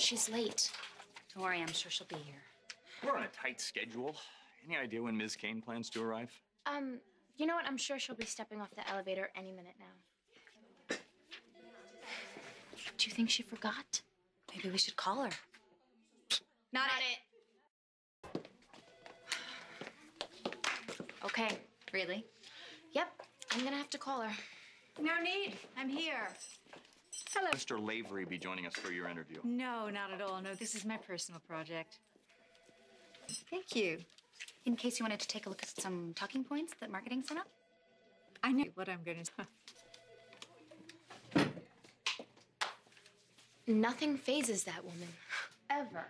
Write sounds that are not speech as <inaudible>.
She's late. Don't worry, I'm sure she'll be here. We're on a tight schedule. Any idea when Ms. Kane plans to arrive? Um, you know what? I'm sure she'll be stepping off the elevator any minute now. Do you think she forgot? Maybe we should call her. Not, at it. <sighs> Okay. Really? Yep. I'm gonna have to call her. No need. I'm here. Hello. Mr. Lavery be joining us for your interview. No, not at all. No, this is my personal project. Thank you. In case you wanted to take a look at some talking points that marketing sent up? I know what I'm going to. Nothing fazes that woman. Ever.